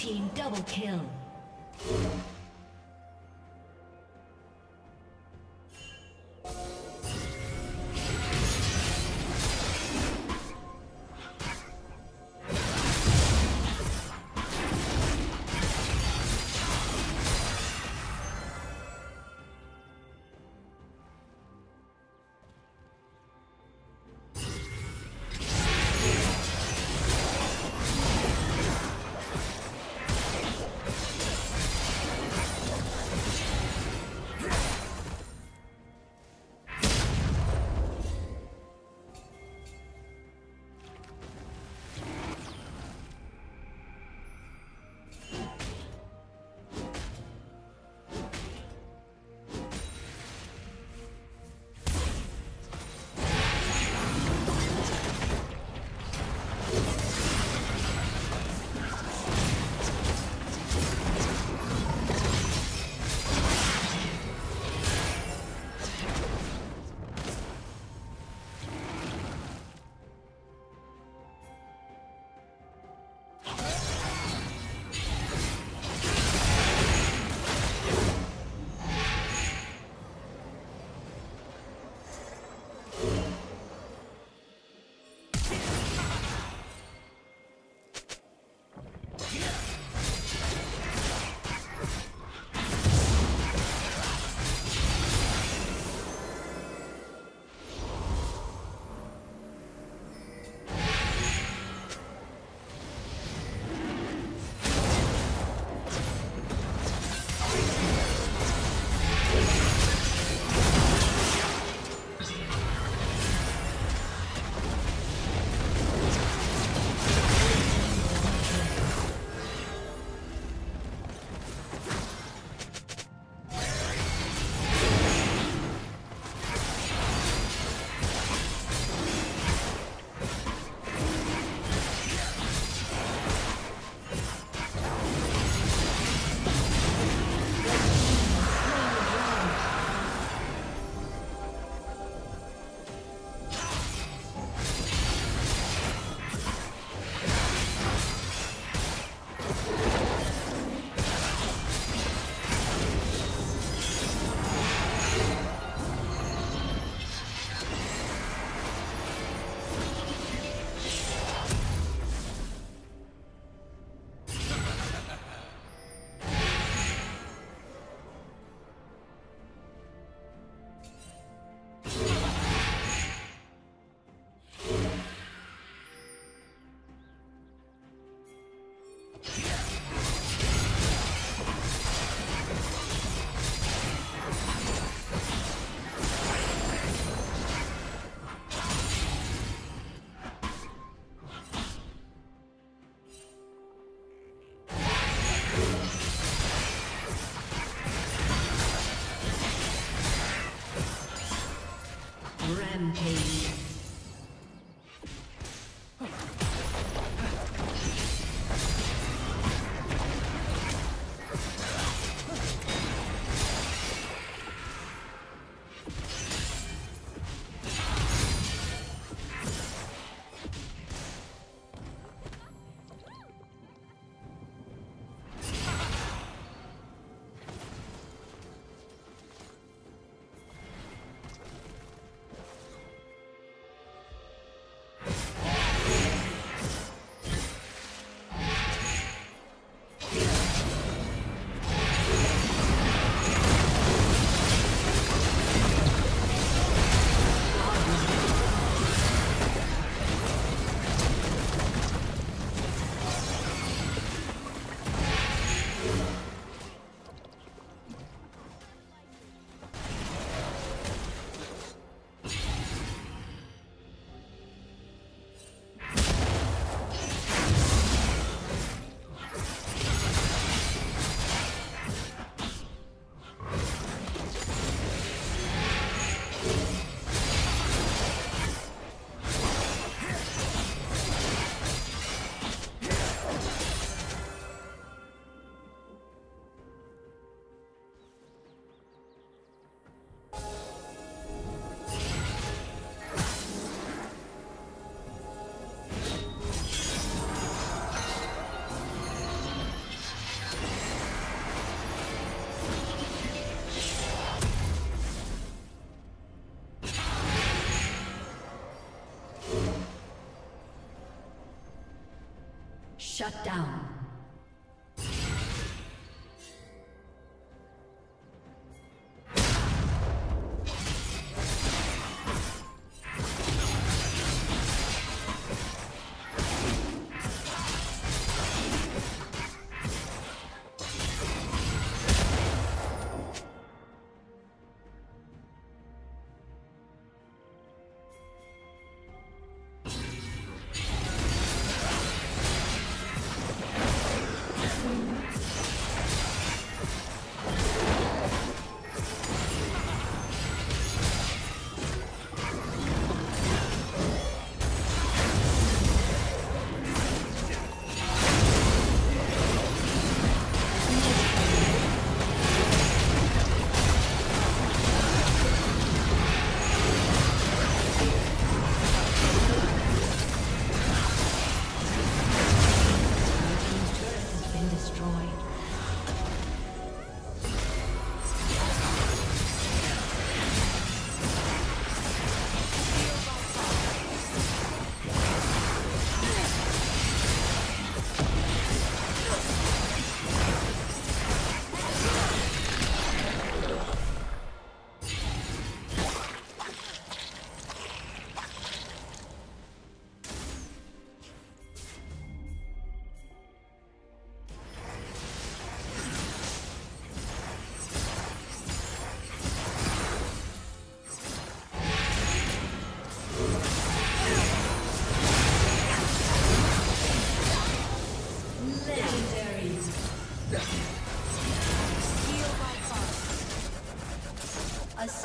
Team double kill. Shut down.